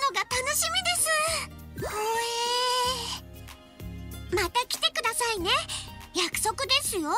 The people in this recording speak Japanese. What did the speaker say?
のが楽しみです。ほえまた来てくださいね。約束ですよ。